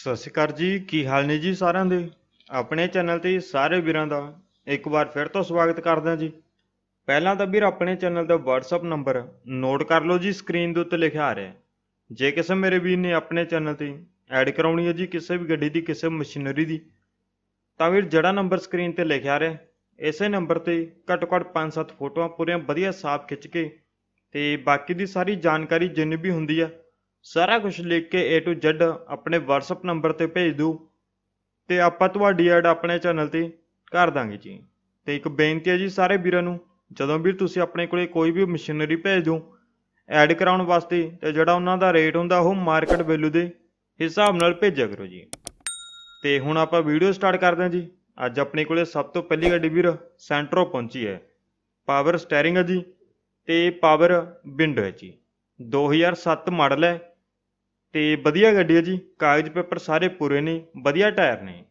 ਸਤਿ ਸ਼੍ਰੀ ਅਕਾਲ ਜੀ, ਕੀ ਹਾਲ ਨੇ ਜੀ ਸਾਰਿਆਂ ਦੇ? ਆਪਣੇ ਚੈਨਲ ਤੇ ਸਾਰੇ ਵੀਰਾਂ ਦਾ ਇੱਕ ਵਾਰ ਫਿਰ ਤੋਂ ਸਵਾਗਤ ਕਰਦਾ ਜੀ। ਪਹਿਲਾਂ ਤਾਂ ਵੀਰ ਆਪਣੇ ਚੈਨਲ ਦਾ WhatsApp ਨੰਬਰ ਨੋਟ ਕਰ ਲਓ ਜੀ, ਸਕਰੀਨ ਦੇ ਉੱਤੇ ਲਿਖਿਆ ਆ ਰਿਹਾ। ਜੇ ਕਿਸੇ ਮੇਰੇ ਵੀਰ ਨੇ ਆਪਣੇ ਚੈਨਲ ਤੇ ਐਡ ਕਰਾਉਣੀ ਹੈ ਜੀ, ਕਿਸੇ ਵੀ ਗੱਡੀ ਦੀ, ਕਿਸੇ ਮਸ਼ੀਨਰੀ ਦੀ, ਤਾਂ ਵੀਰ ਜਿਹੜਾ ਨੰਬਰ ਸਕਰੀਨ ਤੇ ਲਿਖਿਆ ਆ ਰਿਹਾ, ਇਸੇ ਨੰਬਰ ਤੇ ਘੱਟੋ ਘੱਟ 5-7 ਫੋਟੋਆਂ ਪੂਰੀਆਂ ਵਧੀਆ ਸਾਫ਼ ਖਿੱਚ ਕੇ ਤੇ ਬਾਕੀ ਦੀ ਸਾਰੀ ਜਾਣਕਾਰੀ ਜਿੰਨੀ ਵੀ ਹੁੰਦੀ ਆ ਸਾਰਾ ਕੁਝ ਲਿਖ ਕੇ A to Z ਆਪਣੇ WhatsApp ਨੰਬਰ ਤੇ ਭੇਜ ਦਿਓ ਤੇ ਆਪਾਂ ਤੁਹਾਡੀ ਐਡ ਆਪਣੇ ਚੈਨਲ ਤੇ ਕਰ ਦਾਂਗੇ ਜੀ। ਤੇ ਇੱਕ ਬੇਨਤੀ ਹੈ ਜੀ ਸਾਰੇ ਵੀਰਾਂ ਨੂੰ, ਜਦੋਂ ਵੀ ਤੁਸੀਂ ਆਪਣੇ ਕੋਲੇ ਕੋਈ ਵੀ ਮਸ਼ੀਨਰੀ ਭੇਜ ਦਿਓ ਐਡ ਕਰਾਉਣ ਵਾਸਤੇ ਤੇ ਜਿਹੜਾ ਉਹਨਾਂ ਦਾ ਰੇਟ ਹੁੰਦਾ ਉਹ ਮਾਰਕੀਟ ਵੈਲਿਊ ਦੇ ਹਿਸਾਬ ਨਾਲ ਭੇਜਿਆ ਕਰੋ ਜੀ। ਤੇ ਹੁਣ ਆਪਾਂ ਵੀਡੀਓ ਸਟਾਰਟ ਕਰਦੇ ਹਾਂ ਜੀ। ਅੱਜ ਆਪਣੇ ਕੋਲੇ ਸਭ ਤੋਂ ਪਹਿਲੀ ਗੱਡੀ ਵੀਰ ਸੈਂਟਰੋ ਪਹੁੰਚੀ ਹੈ। ਪਾਵਰ ਸਟੀਅਰਿੰਗ ਹੈ ਜੀ ਤੇ ਪਾਵਰ ਵਿੰਡੋ ਹੈ ਜੀ। 2007 ਮਾਡਲ ਹੈ। ਤੇ ਵਧੀਆ ਗੱਡੀ ਹੈ ਜੀ, ਕਾਗਜ਼ ਪੇਪਰ ਸਾਰੇ ਪੂਰੇ ਨੇ, ਵਧੀਆ ਟਾਇਰ ਨੇ।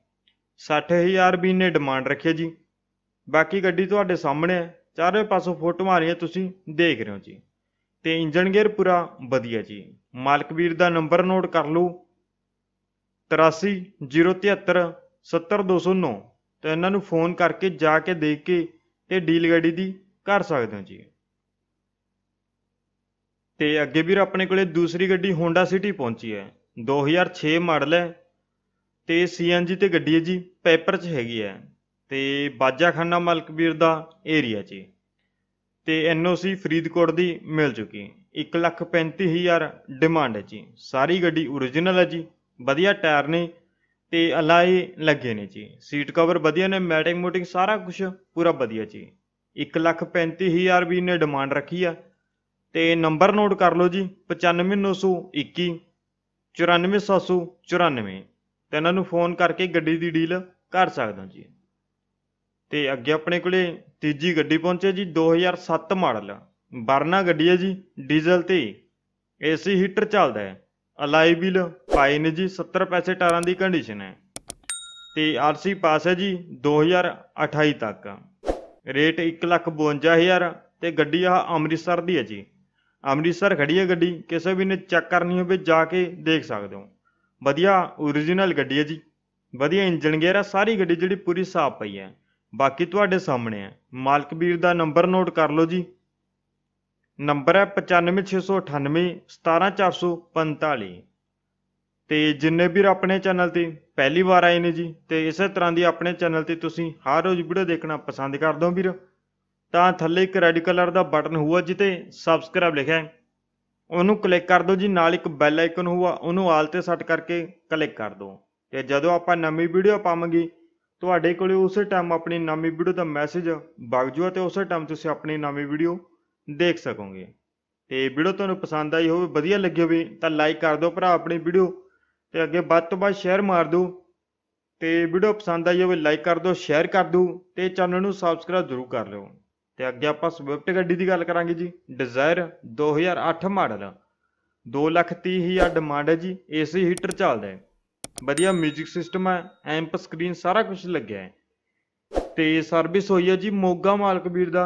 60000 ਵੀ ਨੇ ਡਿਮਾਂਡ ਰੱਖੀ ਜੀ। ਬਾਕੀ ਗੱਡੀ ਤੁਹਾਡੇ ਸਾਹਮਣੇ ਹੈ ਚਾਰੇ ਪਾਸੋਂ ਫੋਟੋਆਂ ਆ ਰਹੀਆਂ ਤੁਸੀਂ, ਦੇਖ ਰਹੇ ਹੋ ਜੀ। ਤੇ ਇੰਜਨ ਗੇਅਰ ਪੂਰਾ ਵਧੀਆ ਜੀ। ਮਾਲਕ ਵੀਰ ਦਾ ਨੰਬਰ ਨੋਟ ਕਰ ਲਓ। 8307 70209 ਤੇ ਇਹਨਾਂ ਨੂੰ ਫੋਨ ਕਰਕੇ ਜਾ ਕੇ ਦੇਖ ਕੇ ਤੇ ਡੀਲ ਗੱਡੀ ਦੀ ਕਰ ਸਕਦੇ ਹੋ ਜੀ। ਤੇ ਅੱਗੇ ਵੀਰ ਆਪਣੇ ਕੋਲੇ ਦੂਸਰੀ ਗੱਡੀ ਹੋਂਡਾ ਸਿਟੀ ਪਹੁੰਚੀ ਹੈ। 2006 ਮਾਡਲ ਹੈ ਤੇ ਸੀਐਨਜੀ ਤੇ ਗੱਡੀ ਹੈ ਜੀ ਪੇਪਰ 'ਚ ਹੈਗੀ ਹੈ ਤੇ ਬਾਜਾਖਾਨਾ ਮਾਲਕ ਵੀਰ ਦਾ ਏਰੀਆ 'ਚ ਤੇ ਐਨਓਸੀ ਫਰੀਦਕੋਟ ਦੀ ਮਿਲ ਚੁੱਕੀ 135000 ਡਿਮਾਂਡ ਹੈ ਜੀ। ਸਾਰੀ ਗੱਡੀ ਓਰੀਜਨਲ ਹੈ ਜੀ, ਵਧੀਆ ਟਾਇਰ ਨੇ ਤੇ ਅਲਾਈ ਲੱਗੇ ਨੇ ਜੀ। ਸੀਟ ਕਵਰ ਵਧੀਆ ਨੇ ਮੈਟਿੰਗ ਮੋਟਿੰਗ ਸਾਰਾ ਕੁਝ ਪੂਰਾ ਵਧੀਆ ਜੀ। 135000 ਵੀ ਨੇ ਡਿਮਾਂਡ ਰੱਖੀ ਆ। ਤੇ ਨੰਬਰ ਨੋਟ ਕਰ ਲਓ ਜੀ 95921 94794 ਤੇ ਇਹਨਾਂ ਨੂੰ ਫੋਨ ਕਰਕੇ ਗੱਡੀ ਦੀ ਡੀਲ ਕਰ ਸਕਦੇ ਹੋ ਜੀ। ਤੇ ਅੱਗੇ ਆਪਣੇ ਕੋਲੇ ਤੀਜੀ ਗੱਡੀ ਪਹੁੰਚੇ ਜੀ 2007 ਮਾਡਲ। ਵਰਨਾ ਗੱਡੀ ਹੈ ਜੀ, ਡੀਜ਼ਲ ਤੇ। ਏਸੀ ਹੀਟਰ ਚੱਲਦਾ ਹੈ। ਅਲਾਈ ਵੀਲ ਪਾਏ ਨੇ ਜੀ 70 ਪੈਸੇ ਟਾਰਾਂ ਦੀ ਕੰਡੀਸ਼ਨ ਹੈ। ਤੇ ਆਰਸੀ ਪਾਸ ਹੈ ਜੀ 2028 ਤੱਕ। ਰੇਟ 152000 ਤੇ ਗੱਡੀ ਆ ਅੰਮ੍ਰਿਤਸਰ ਦੀ ਹੈ ਜੀ। ਅੰਮ੍ਰਿਤਸਰ ਖੜੀ ਹੈ ਗੱਡੀ, ਕਿਸੇ ਵੀ ਨੇ ਚੈੱਕ ਕਰਨੀ ਹੋਵੇ ਜਾ ਕੇ ਦੇਖ ਸਕਦੇ ਹੋ। ਵਧੀਆ ਓਰੀਜਨਲ ਗੱਡੀ ਹੈ ਜੀ। ਵਧੀਆ ਇੰਜਨ ਗੇਅਰ ਹੈ, ਸਾਰੀ ਗੱਡੀ ਜਿਹੜੀ ਪੂਰੀ ਸਾਫ਼ ਪਈ ਹੈ। ਬਾਕੀ ਤੁਹਾਡੇ ਸਾਹਮਣੇ ਹੈ। ਮਾਲਕ ਵੀਰ ਦਾ ਨੰਬਰ ਨੋਟ ਕਰ ਲਓ ਜੀ। ਨੰਬਰ ਹੈ 95698 17445 ਤੇ ਜਿੰਨੇ ਵੀਰ ਆਪਣੇ ਚੈਨਲ ਤੇ ਪਹਿਲੀ ਵਾਰ ਆਏ ਨੇ ਜੀ, ਤੇ ਇਸੇ ਤਰ੍ਹਾਂ ਦੀ ਆਪਣੇ ਚੈਨਲ ਤੇ ਤੁਸੀਂ ਹਰ ਰੋਜ਼ ਵੀਡੀਓ ਦੇਖਣਾ ਪਸੰਦ ਕਰਦੇ ਹੋ ਵੀਰ। ਤਾਂ ਥੱਲੇ ਇੱਕ ਰੈੱਡ ਕਲਰ ਦਾ ਬਟਨ ਹੋਊਗਾ ਜਿੱਤੇ ਸਬਸਕ੍ਰਾਈਬ ਲਿਖਿਆ ਹੈ। ਉਹਨੂੰ ਕਲਿੱਕ ਕਰ ਦਿਓ ਜੀ, ਨਾਲ ਇੱਕ ਬੈਲ ਆਈਕਨ ਹੋਊਗਾ, ਉਹਨੂੰ ਆਲ ਤੇ ਸੈੱਟ ਕਰਕੇ ਕਲਿੱਕ ਕਰ ਦਿਓ। ਤੇ ਜਦੋਂ ਆਪਾਂ ਨਵੀਂ ਵੀਡੀਓ ਪਾਵਾਂਗੇ, ਤੁਹਾਡੇ ਕੋਲੇ ਉਸੇ ਟਾਈਮ ਆਪਣੀ ਨਵੀਂ ਵੀਡੀਓ ਦਾ ਮੈਸੇਜ ਵਗ ਜੂਗਾ ਤੇ ਉਸੇ ਟਾਈਮ ਤੁਸੀਂ ਆਪਣੀ ਨਵੀਂ ਵੀਡੀਓ ਦੇਖ ਸਕੋਗੇ। ਤੇ ਵੀਡੀਓ ਤੁਹਾਨੂੰ ਪਸੰਦ ਆਈ ਹੋਵੇ, ਵਧੀਆ ਲੱਗੀ ਹੋਵੇ, ਤਾਂ ਲਾਈਕ ਕਰ ਦਿਓ ਭਰਾ ਆਪਣੀ ਵੀਡੀਓ ਤੇ ਅੱਗੇ ਵੱਧ ਤੋਂ ਵੱਧ ਸ਼ੇਅਰ ਮਾਰ ਦਿਓ। ਤੇ ਵੀਡੀਓ ਪਸੰਦ ਆਈ ਹੋਵੇ ਲਾਈਕ ਕਰ ਦਿਓ ਸ਼ੇਅਰ ਕਰ ਦਿਓ ਤੇ ਚੈਨਲ ਨੂੰ ਸਬਸਕ੍ਰਾਈਬ ਜ਼ਰੂਰ ਕਰ ਲਿਓ। ਤੇ ਅੱਗੇ ਆਪਾਂ ਸਵਿਫਟ ਗੱਡੀ ਦੀ ਗੱਲ ਕਰਾਂਗੇ ਜੀ। ਡਿਜ਼ਾਇਰ 2008 ਮਾਡਲ 230000 ਡਿਮਾਂਡ ਹੈ ਜੀ ਏਸੀ ਹੀਟਰ ਚੱਲਦਾ ਹੈ। ਵਧੀਆ 뮤직 ਸਿਸਟਮ ਹੈ ਐਂਪ ਸਕਰੀਨ ਸਾਰਾ ਕੁਝ ਲੱਗਿਆ ਹੈ। ਤੇ ਸਰਵਿਸ ਹੋਈ ਹੈ ਜੀ ਮੋਗਾ ਮਾਲਕ ਵੀਰ ਦਾ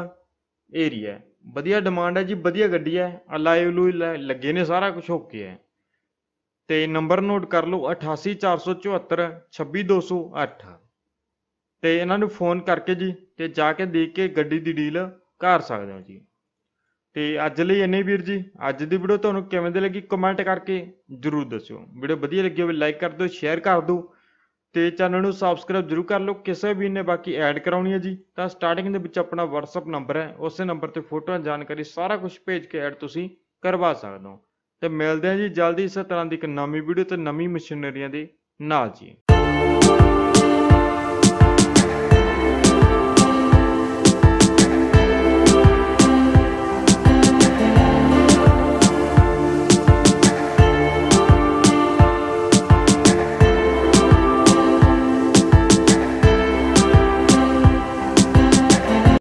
ਏਰੀਆ ਵਧੀਆ ਡਿਮਾਂਡ ਹੈ ਜੀ, ਵਧੀਆ ਗੱਡੀ ਹੈ। ਅਲਾਈ ਉਲੂਈ ਲੱਗੇ ਨੇ ਸਾਰਾ ਕੁਝ ਓਕੇ ਹੈ। ਤੇ ਨੰਬਰ ਨੋਟ ਕਰ ਲਓ 88474 26208 ਤੇ ਇਹਨਾਂ ਨੂੰ ਫੋਨ ਕਰਕੇ ਜੀ ਤੇ ਜਾ ਕੇ ਦੇਖ ਕੇ ਗੱਡੀ ਦੀ ਡੀਲ ਕਰ ਸਕਦੇ ਹੋ ਜੀ। ਤੇ ਅੱਜ ਲਈ ਇੰਨੇ ਵੀਰ ਜੀ। ਅੱਜ ਦੀ ਵੀਡੀਓ ਤੁਹਾਨੂੰ ਕਿਵੇਂ ਦੀ ਲੱਗੀ ਕਮੈਂਟ ਕਰਕੇ ਜਰੂਰ ਦੱਸਿਓ। ਵੀਡੀਓ ਵਧੀਆ ਲੱਗੀ ਹੋਵੇ ਲਾਈਕ ਕਰ ਦਿਓ ਸ਼ੇਅਰ ਕਰ ਦਿਓ ਤੇ ਚੈਨਲ ਨੂੰ ਸਬਸਕ੍ਰਾਈਬ ਜਰੂਰ ਕਰ ਲਓ। ਕਿਸੇ ਵੀ ਨੇ ਬਾਕੀ ਐਡ ਕਰਾਉਣੀ ਹੈ ਜੀ, ਤਾਂ ਸਟਾਰਟਿੰਗ ਦੇ ਵਿੱਚ ਆਪਣਾ WhatsApp ਨੰਬਰ ਹੈ। ਉਸੇ ਨੰਬਰ ਤੇ ਫੋਟੋਆਂ, ਜਾਣਕਾਰੀ ਸਾਰਾ ਕੁਝ ਭੇਜ ਕੇ ਐਡ ਤੁਸੀਂ ਕਰਵਾ ਸਕਦੇ ਹੋ। ਤੇ ਮਿਲਦੇ ਹਾਂ ਜੀ ਜਲਦੀ ਇਸੇ ਤਰ੍ਹਾਂ ਦੀ ਇੱਕ ਨਵੀਂ ਵੀਡੀਓ ਤੇ ਨਵੀਂ ਮਸ਼ੀਨਰੀਆਂ ਦੇ ਨਾਲ ਜੀ।